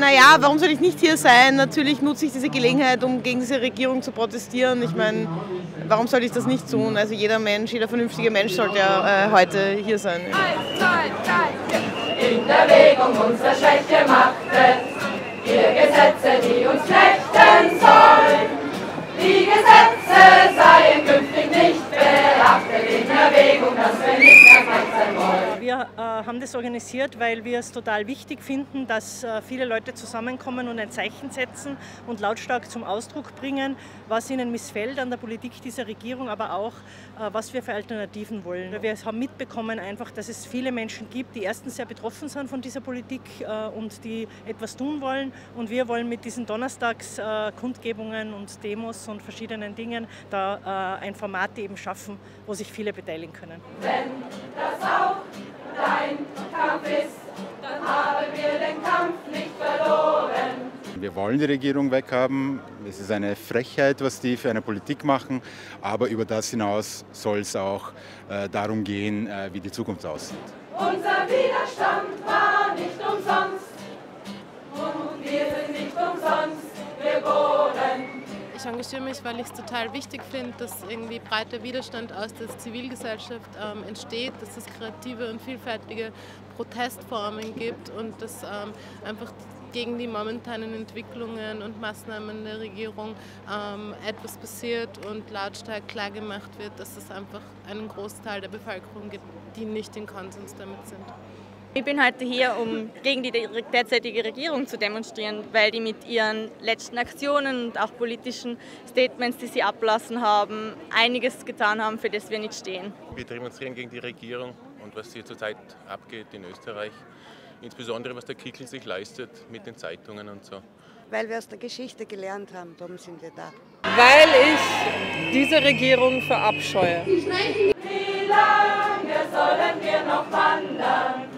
Naja, warum soll ich nicht hier sein? Natürlich nutze ich diese Gelegenheit, um gegen diese Regierung zu protestieren. Ich meine, warum soll ich das nicht tun? Also jeder Mensch, jeder vernünftige Mensch sollte ja äh, heute hier sein. Eins, zwei, drei, in Bewegung unsere Wir äh, haben das organisiert, weil wir es total wichtig finden, dass äh, viele Leute zusammenkommen und ein Zeichen setzen und lautstark zum Ausdruck bringen, was ihnen missfällt an der Politik dieser Regierung, aber auch, äh, was wir für Alternativen wollen. Wir haben mitbekommen einfach, dass es viele Menschen gibt, die erstens sehr betroffen sind von dieser Politik äh, und die etwas tun wollen. Und wir wollen mit diesen Donnerstagskundgebungen und Demos und verschiedenen Dingen da ein Format eben schaffen, wo sich viele beteiligen können. Wenn Wir wollen die Regierung weghaben. Es ist eine Frechheit, was die für eine Politik machen. Aber über das hinaus soll es auch äh, darum gehen, äh, wie die Zukunft aussieht. Unser Widerstand war nicht umsonst und wir sind nicht umsonst geboren. Ich engagiere mich, weil ich es total wichtig finde, dass irgendwie breiter Widerstand aus der Zivilgesellschaft ähm, entsteht, dass es kreative und vielfältige Protestformen gibt und dass ähm, einfach gegen die momentanen Entwicklungen und Maßnahmen der Regierung ähm, etwas passiert und lautstark klargemacht wird, dass es einfach einen Großteil der Bevölkerung gibt, die nicht in Konsens damit sind. Ich bin heute hier, um gegen die derzeitige Regierung zu demonstrieren, weil die mit ihren letzten Aktionen und auch politischen Statements, die sie ablassen haben, einiges getan haben, für das wir nicht stehen. Wir demonstrieren gegen die Regierung und was hier zurzeit abgeht in Österreich, insbesondere was der Kickel sich leistet mit den Zeitungen und so. Weil wir aus der Geschichte gelernt haben, darum sind wir da. Weil ich diese Regierung verabscheue. Wie lange sollen wir noch wandern?